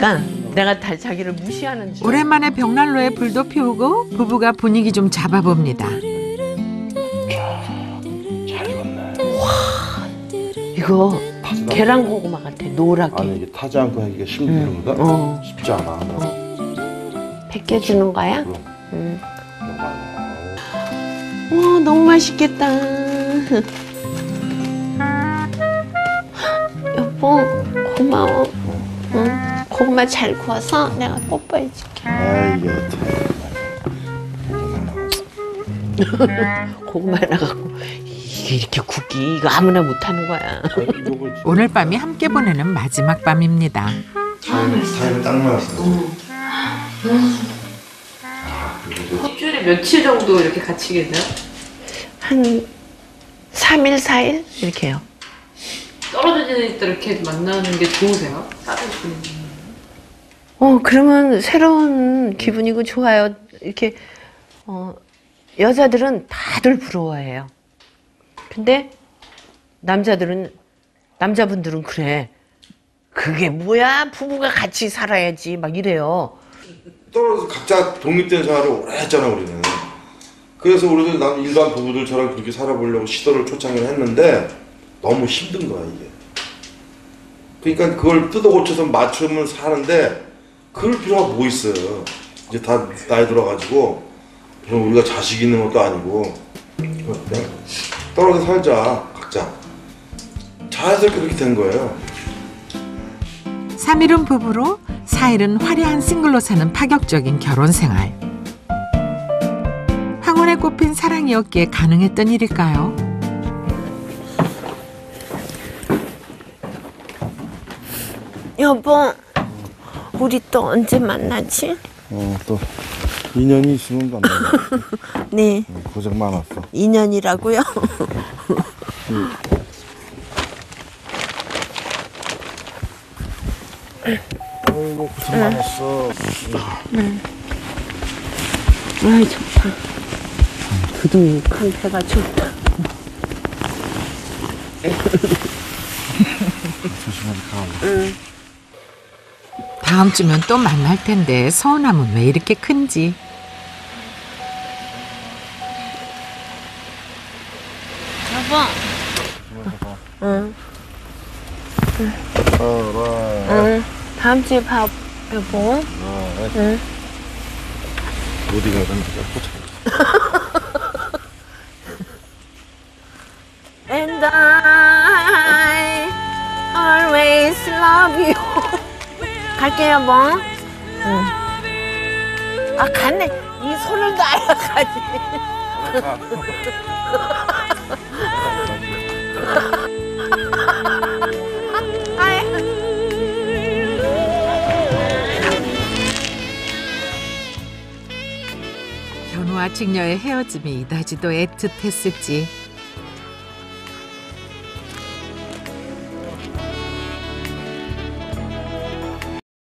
그러니까 내가 다 자기를 무시하는 줄. 오랜만에 벽난로에 불도 피우고 부부가 분위기 좀 잡아봅니다. 잘 익었네. 이거 계란 고구마 같아 노랗게. 아니 이게 타지 않고 하기가 힘들거든. 어. 쉽지 않아. 벗겨주는 거야? 그럼 응. 와 너무 맛있겠다. 여보 고마워. 응. 고구마 잘 구워서 내가 뽀뽀해줄게. 아이고. 고구마 나갖고 이게 이렇게 굽기 이거 아무나 못하는 거야. 오늘 밤이 함께 보내는 마지막 밤입니다. 타이밍 딱 맞았어. 일주일에 며칠 정도 이렇게 같이 계세요? 한 3일 4일 이렇게 해요. 떨어져 지낼 때 이렇게 만나는 게 좋으세요? 다른 분. 어 그러면 새로운 기분이고 좋아요. 이렇게 어 여자들은 다들 부러워해요. 근데 남자들은 남자분들은 그래. 그게 뭐야? 부부가 같이 살아야지 막 이래요. 떨어져서 각자 독립된 생활을 오래 했잖아 우리는. 그래서 우리도 난 일반 부부들처럼 그렇게 살아보려고 시도를 초창기를 했는데 너무 힘든 거야 이게. 그러니까 그걸 뜯어 고쳐서 맞추면 사는데 그럴 필요가 뭐 있어요. 이제 다 나이 들어가지고 그럼 우리가 자식 있는 것도 아니고 그냥 떨어져 살자 각자. 자연스럽게 그렇게 된 거예요. 3일은 부부로 4일은 화려한 싱글로 사는 파격적인 결혼 생활. 황혼에 꼽힌 사랑이었기에 가능했던 일일까요? 여보, 우리 또 언제 만나지? 어, 또 인연이 있으면 만나. 네, 고생 많았어. 2년이라고요. 아이고 고생 많았어. 아이 좋다. 두둥한 배가 좋다. 조심하게 가. 다음 주면 또 만날 텐데 서운함은 왜 이렇게 큰지. 응, 어, 응. 다음 주에 봐, 여보. 응. 어디 가든 꽂혀. And I always love you. 갈게요, 여보. 응. 아, 갔네. 이 손을 날아가지. 견우와 직녀의 헤어짐이 이다지도 애틋했을지